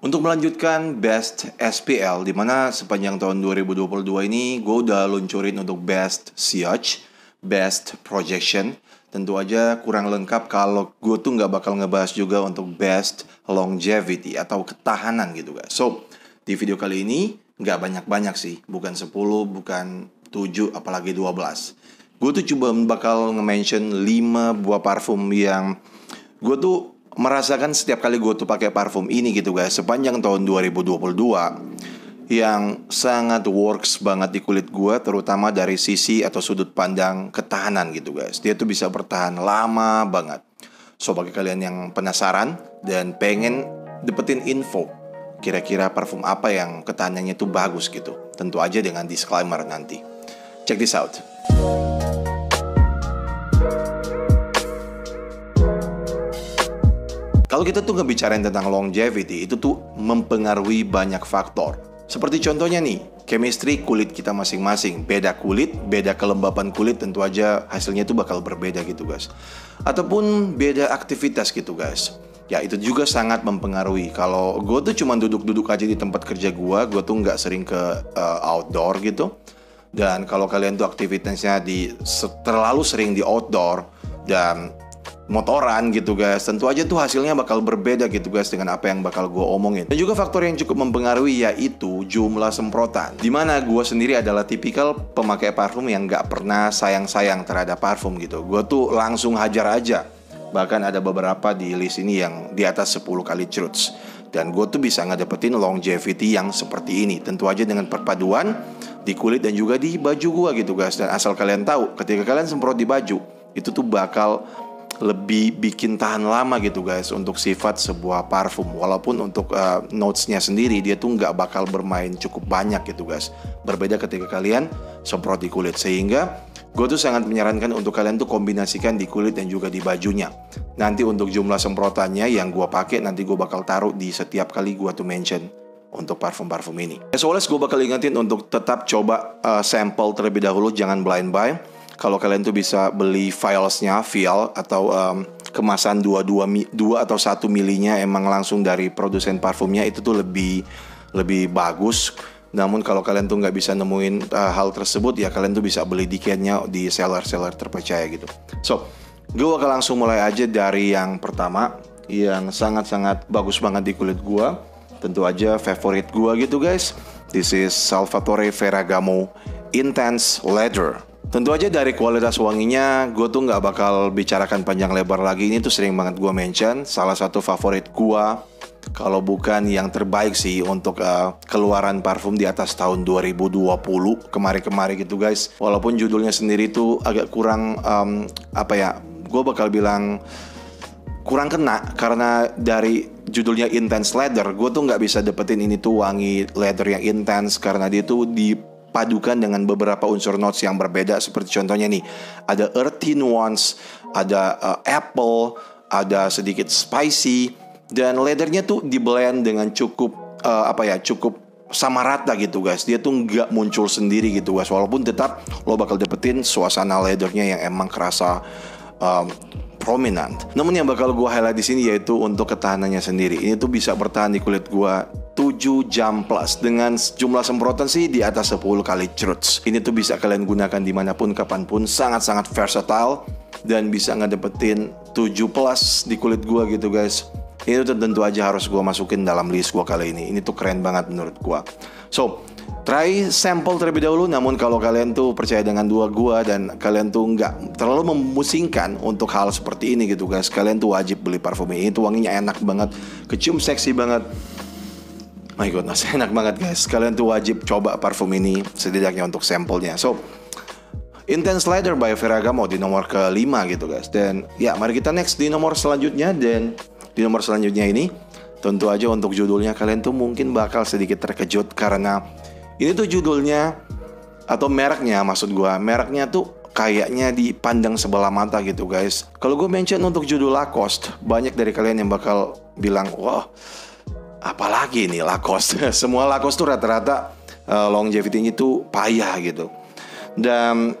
Untuk melanjutkan Best SPL, di mana sepanjang tahun 2022 ini gue udah luncurin untuk Best Siege, Best Projection. Tentu aja kurang lengkap kalau gue tuh nggak bakal ngebahas juga untuk Best Longevity atau ketahanan gitu guys. So, di video kali ini nggak banyak-banyak sih, bukan 10, bukan 7, apalagi 12. Gue tuh coba bakal nge-mention 5 buah parfum yang gue tuh merasakan setiap kali gue tuh pakai parfum ini gitu guys sepanjang tahun 2022 yang sangat works banget di kulit gue terutama dari sisi atau sudut pandang ketahanan gitu guys. Dia tuh bisa bertahan lama banget. So bagi kalian yang penasaran dan pengen dapetin info kira-kira parfum apa yang ketahanannya tuh bagus gitu tentu aja dengan disclaimer nanti. Check this out Kalau kita tuh ngebicarain tentang longevity, itu tuh mempengaruhi banyak faktor. Seperti contohnya nih, chemistry kulit kita masing-masing. Beda kulit, beda kelembapan kulit, tentu aja hasilnya tuh bakal berbeda gitu guys. Ataupun beda aktivitas gitu guys. Ya itu juga sangat mempengaruhi. Kalau gue tuh cuma duduk-duduk aja di tempat kerja gue, gue tuh nggak sering ke uh, outdoor gitu. Dan kalau kalian tuh aktivitasnya di terlalu sering di outdoor dan motoran gitu guys. Tentu aja tuh hasilnya bakal berbeda gitu guys dengan apa yang bakal gue omongin. Dan juga faktor yang cukup mempengaruhi yaitu jumlah semprotan. Di mana gue sendiri adalah tipikal pemakai parfum yang gak pernah sayang-sayang terhadap parfum gitu. Gue tuh langsung hajar aja. Bahkan ada beberapa di list ini yang di atas 10 kali truths dan gue tuh bisa ngedapetin longevity yang seperti ini. Tentu aja dengan perpaduan di kulit dan juga di baju gue gitu guys. Dan asal kalian tahu ketika kalian semprot di baju itu tuh bakal lebih bikin tahan lama gitu guys untuk sifat sebuah parfum. Walaupun untuk uh, notesnya sendiri dia tuh nggak bakal bermain cukup banyak gitu guys. Berbeda ketika kalian semprot di kulit. Sehingga gue tuh sangat menyarankan untuk kalian tuh kombinasikan di kulit dan juga di bajunya. Nanti untuk jumlah semprotannya yang gue pakai nanti gue bakal taruh di setiap kali gue tuh mention untuk parfum-parfum ini. As always gue bakal ingetin untuk tetap coba uh, sampel terlebih dahulu, jangan blind buy kalau kalian tuh bisa beli filesnya vial atau um, kemasan dua dua dua atau satu milinya emang langsung dari produsen parfumnya itu tuh lebih lebih bagus. Namun kalau kalian tuh nggak bisa nemuin uh, hal tersebut ya kalian tuh bisa beli diketnya di seller-seller terpercaya gitu. So gue akan langsung mulai aja dari yang pertama yang sangat-sangat bagus banget di kulit gue tentu aja favorit gue gitu guys. This is Salvatore Ferragamo Intense Leather Tentu aja dari kualitas wanginya, gue tuh nggak bakal bicarakan panjang lebar lagi. Ini tuh sering banget gue mention. Salah satu favorit gue, kalau bukan yang terbaik sih untuk uh, keluaran parfum di atas tahun 2020 kemarin-kemarin gitu guys. Walaupun judulnya sendiri tuh agak kurang um, apa ya, gue bakal bilang kurang kena karena dari judulnya intense leather gue tuh nggak bisa dapetin ini tuh wangi leather yang intense karena dia tuh di padukan dengan beberapa unsur notes yang berbeda seperti contohnya nih ada earthy nuance, ada uh, apple, ada sedikit spicy dan leathernya tuh di blend dengan cukup uh, apa ya cukup sama rata gitu guys dia tuh nggak muncul sendiri gitu guys walaupun tetap lo bakal dapetin suasana leathernya yang emang kerasa um, prominent. Namun yang bakal gue highlight di sini yaitu untuk ketahanannya sendiri. Ini tuh bisa bertahan di kulit gue 7 jam plus dengan jumlah semprotan sih di atas 10 kali truths. Ini tuh bisa kalian gunakan di mana pun kapan pun sangat-sangat versatile dan bisa ngedapetin 7 plus di kulit gue gitu guys. Ini tuh tentu aja harus gue masukin dalam list gue kali ini. Ini tuh keren banget menurut gue. So, try sampel terlebih dahulu namun kalau kalian tuh percaya dengan dua gua dan kalian tuh nggak terlalu memusingkan untuk hal seperti ini gitu guys kalian tuh wajib beli parfum ini itu wanginya enak banget kecium seksi banget my goodness enak banget guys. Kalian tuh wajib coba parfum ini setidaknya untuk sampelnya. So Intense Slider by Ferragamo di nomor kelima gitu guys. Dan ya mari kita next di nomor selanjutnya. Dan di nomor selanjutnya ini Tentu aja untuk judulnya kalian tuh mungkin bakal sedikit terkejut Karena ini tuh judulnya atau mereknya maksud gue mereknya tuh kayaknya dipandang sebelah mata gitu guys. Kalau gue mention untuk judul Lacoste, banyak dari kalian yang bakal bilang, wah, apalagi ini Lacoste. Semua Lacoste tuh rata-rata uh, longevity-nya tuh payah gitu. Dan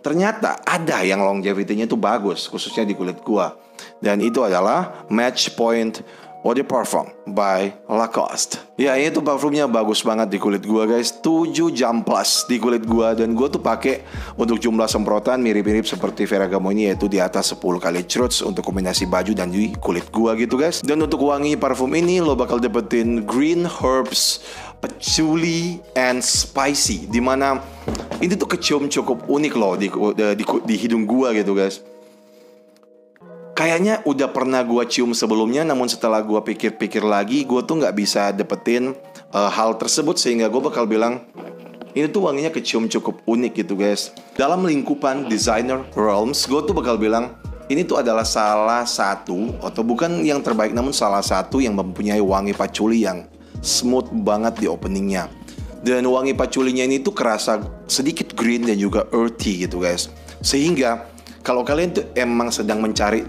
ternyata ada yang longevity-nya tuh bagus, khususnya di kulit gua. Dan itu adalah Match Point De Parfum by Lacoste. Ya ini tuh parfumnya bagus banget di kulit gua guys. 7 jam plus di kulit gua. Dan gua tuh pakai untuk jumlah semprotan mirip-mirip seperti Ferragamo ini Yaitu di atas 10 kali struts untuk kombinasi baju dan di kulit gua gitu guys. Dan untuk wangi parfum ini lo bakal dapetin green herbs patchouli and spicy. Di mana ini tuh kecium cukup unik loh di, di, di, di hidung gua gitu guys kayaknya udah pernah gue cium sebelumnya namun setelah gue pikir-pikir lagi gue tuh nggak bisa dapetin uh, hal tersebut sehingga gue bakal bilang ini tuh wanginya kecium cukup unik gitu guys. Dalam lingkupan designer realms gue tuh bakal bilang ini tuh adalah salah satu atau bukan yang terbaik namun salah satu yang mempunyai wangi patchouli yang smooth banget di openingnya. Dan wangi patchoulinya ini tuh kerasa sedikit green dan juga earthy gitu guys. Sehingga kalau kalian tuh emang sedang mencari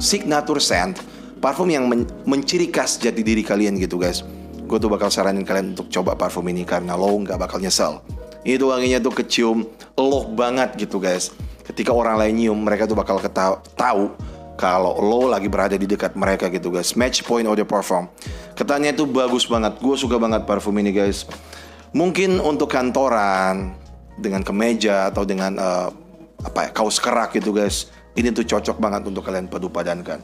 signature scent, parfum yang men menciri khas jati diri kalian gitu guys. Gue tuh bakal saranin kalian untuk coba parfum ini karena lo nggak bakal nyesel. Ini tuh wanginya tuh kecium loh banget gitu guys. Ketika orang lain nyium, mereka tuh bakal tahu kalau lo lagi berada di dekat mereka gitu guys. Match point of the parfum. Ketanya itu bagus banget. Gue suka banget parfum ini guys. Mungkin untuk kantoran dengan kemeja atau dengan uh, apa ya kaos kerak gitu guys ini tuh cocok banget untuk kalian padu padankan.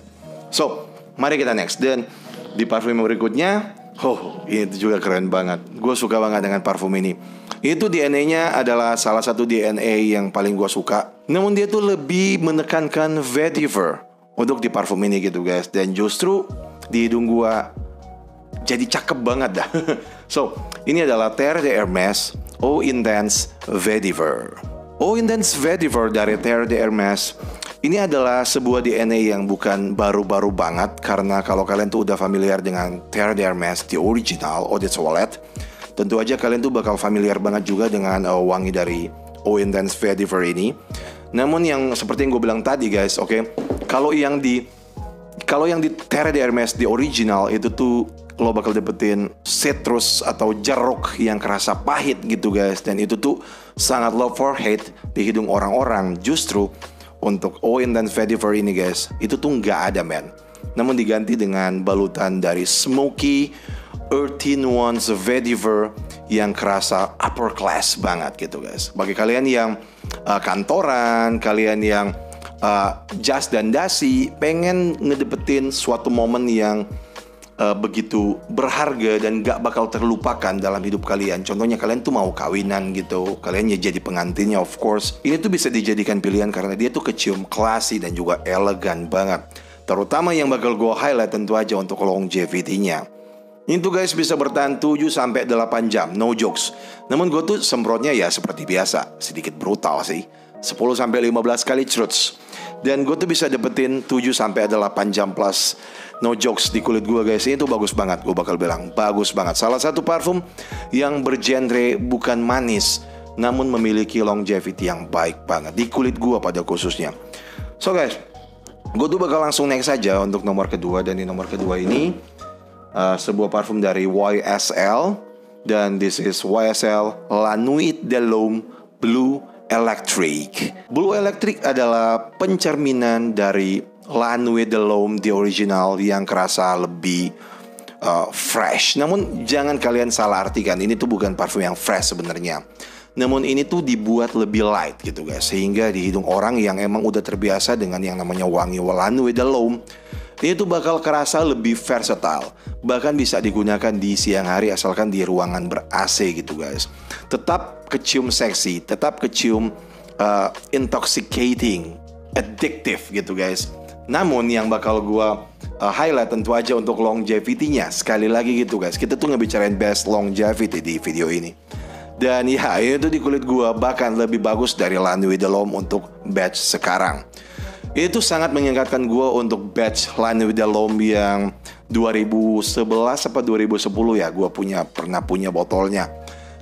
So, mari kita next. Dan di parfum berikutnya, oh ini juga keren banget. Gue suka banget dengan parfum ini. Itu DNA-nya adalah salah satu DNA yang paling gue suka. Namun dia tuh lebih menekankan vetiver untuk di parfum ini gitu guys. Dan justru di hidung gue jadi cakep banget dah. so, ini adalah Terre de Hermes Eau Intense Vetiver. Eau Intense Vetiver dari Terre de Hermes ini adalah sebuah DNA yang bukan baru-baru banget karena kalau kalian tuh udah familiar dengan Terre d'Hermes, the original de Toilette, tentu aja kalian tuh bakal familiar banget juga dengan uh, wangi dari Eau Intense Vetiver ini. Namun yang seperti yang gue bilang tadi guys, oke, okay, kalau yang di kalau yang di Terre d'Hermes the original itu tuh lo bakal dapetin citrus atau jeruk yang kerasa pahit gitu guys dan itu tuh sangat love for hate di hidung orang-orang justru untuk Owen dan Vetiver ini guys itu tuh nggak ada men. Namun diganti dengan balutan dari smoky earthy nuance vetiver yang kerasa upper class banget gitu guys. Bagi kalian yang uh, kantoran kalian yang uh, jas dan dasi pengen ngedepetin suatu momen yang uh, begitu berharga dan gak bakal terlupakan dalam hidup kalian. Contohnya kalian tuh mau kawinan gitu, kalian ya jadi pengantinnya of course. Ini tuh bisa dijadikan pilihan karena dia tuh kecium classy dan juga elegan banget. Terutama yang bakal gue highlight tentu aja untuk longevity-nya. Ini tuh guys bisa bertahan 7 sampai 8 jam, no jokes. Namun gue tuh semprotnya ya seperti biasa, sedikit brutal sih. 10 sampai 15 kali struts. Dan gue tuh bisa dapetin 7 sampai 8 jam plus. No jokes di kulit gue guys. Ini tuh bagus banget gue bakal bilang. Bagus banget. Salah satu parfum yang bergenre bukan manis namun memiliki longevity yang baik banget. Di kulit gue pada khususnya. So guys gue tuh bakal langsung next saja untuk nomor kedua. Dan di nomor kedua ini uh, sebuah parfum dari YSL dan this is YSL La Nuit de l'Homme Blue Electric. Blue Electric adalah pencerminan dari La Nuit de l'Homme di original yang kerasa lebih uh, fresh. Namun jangan kalian salah artikan, ini tuh bukan parfum yang fresh sebenarnya. Namun ini tuh dibuat lebih light gitu guys, sehingga di hidung orang yang emang udah terbiasa dengan yang namanya wangi La Nuit de l'Homme, ini tuh bakal kerasa lebih versatile. Bahkan bisa digunakan di siang hari asalkan di ruangan ber-AC gitu guys. Tetap kecium seksi, tetap kecium uh, intoxicating, addictive gitu guys namun yang bakal gue uh, highlight tentu aja untuk longevity-nya. Sekali lagi gitu guys, kita tuh ngebicarain best longevity di video ini. Dan ya itu di kulit gue bahkan lebih bagus dari Lanui Delom untuk batch sekarang. Itu sangat mengingatkan gue untuk batch Lanui Delom yang 2011 apa 2010 ya gue punya pernah punya botolnya.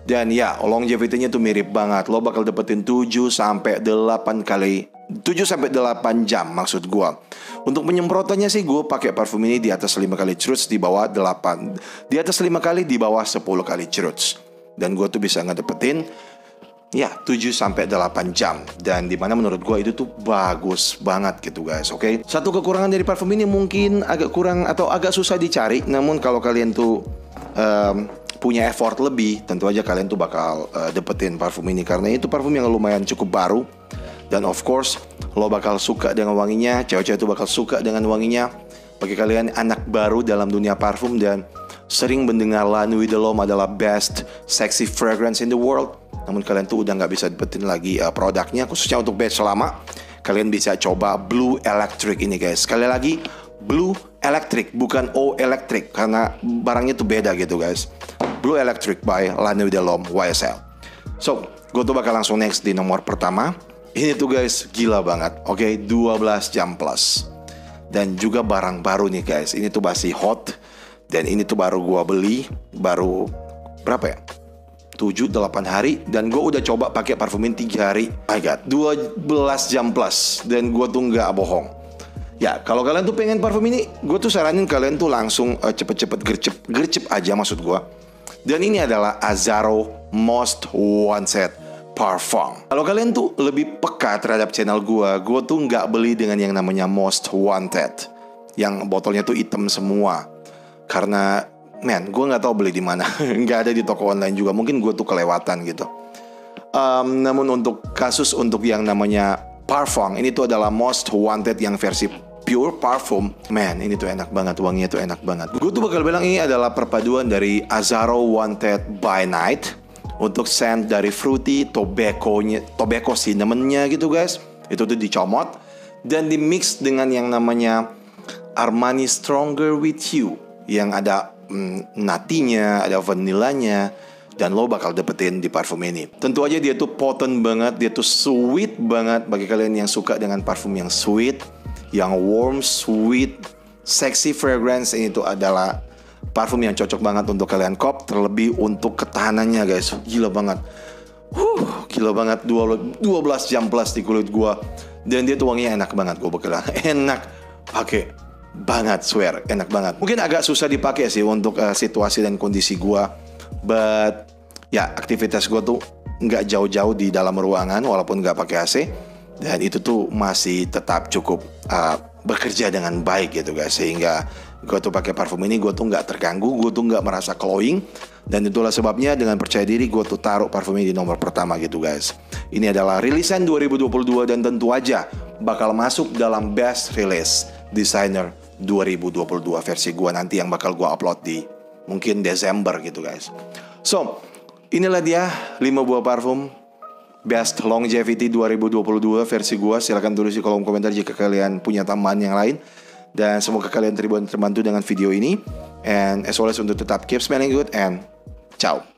Dan ya longevity-nya tuh mirip banget. Lo bakal dapetin 7 sampai 8 kali 7 sampai 8 jam maksud gua. Untuk penyemprotannya sih gue pakai parfum ini di atas 5 kali cuts di bawah 8. Di atas 5 kali di bawah 10 kali cuts. Dan gue tuh bisa ngedapetin ya 7 sampai 8 jam. Dan di mana menurut gue itu tuh bagus banget gitu guys oke? Okay? satu kekurangan dari parfum ini mungkin agak kurang atau agak susah dicari. Namun kalau kalian tuh um, punya effort lebih tentu aja kalian tuh bakal uh, dapetin parfum ini. Karena itu parfum yang lumayan cukup baru. Dan of course lo bakal suka dengan wanginya cewek-cewek tuh bakal suka dengan wanginya. Bagi kalian anak baru dalam dunia parfum dan sering mendengar Lanu With The Lom adalah best sexy fragrance in the world namun kalian tuh udah nggak bisa dapetin lagi uh, produknya khususnya untuk batch lama. Kalian bisa coba Blue Electric ini guys. Sekali lagi Blue Electric bukan O Electric karena barangnya tuh beda gitu guys. Blue Electric by Lana Delom YSL so gue tuh bakal langsung next di nomor pertama. Ini tuh guys gila banget. Oke okay? 12 jam plus. Dan juga barang baru nih guys. Ini tuh masih hot. Dan ini tuh baru gua beli baru berapa ya 7-8 hari dan gue udah coba pakai parfum ini 3 hari. My god. 12 jam plus dan gue tuh nggak bohong. Ya kalau kalian tuh pengen parfum ini gue tuh saranin kalian tuh langsung uh, cepet-cepet gercep gercep aja maksud gue dan ini adalah Azaro Most Wanted Parfum. Kalau kalian tuh lebih peka terhadap channel gue gue tuh nggak beli dengan yang namanya Most Wanted. Yang botolnya tuh hitam semua. Karena man gue nggak tahu beli di mana. Nggak ada di toko online juga. Mungkin gue tuh kelewatan gitu. Um, namun untuk kasus untuk yang namanya parfum ini tuh adalah most wanted yang versi pure parfum. Man ini tuh enak banget wanginya tuh enak banget. Gue tuh bakal bilang ini adalah perpaduan dari Azaro Wanted by Night untuk scent dari fruity tobacco tobacco cinnamonnya gitu guys. Itu tuh dicomot dan di mix dengan yang namanya Armani Stronger with You yang ada mm, natinya, ada vanilanya, dan lo bakal dapetin di parfum ini. Tentu aja dia tuh potent banget, dia tuh sweet banget. Bagi kalian yang suka dengan parfum yang sweet, yang warm, sweet, sexy fragrance ini tuh adalah parfum yang cocok banget untuk kalian. Kop, terlebih untuk ketahanannya guys, gila banget. Huh, gila banget. 12 jam plus di kulit gua. Dan dia tuh wanginya enak banget gue bakal enak. Pakai banget swear. Enak banget. Mungkin agak susah dipakai sih untuk uh, situasi dan kondisi gua. But ya aktivitas gua tuh nggak jauh-jauh di dalam ruangan walaupun nggak pakai AC dan itu tuh masih tetap cukup uh, bekerja dengan baik gitu guys. Sehingga gue tuh pakai parfum ini gue tuh nggak terganggu gue tuh nggak merasa glowing dan itulah sebabnya dengan percaya diri gue tuh taruh parfum ini di nomor pertama gitu guys. Ini adalah rilisan 2022 dan tentu aja bakal masuk dalam best release designer 2022 versi gua nanti yang bakal gua upload di mungkin Desember gitu guys. So, inilah dia 5 buah parfum Best Longevity 2022 versi gua. Silahkan tulis di kolom komentar jika kalian punya tambahan yang lain. Dan semoga kalian terbantu dengan video ini. And as always untuk tetap keep smelling good and ciao.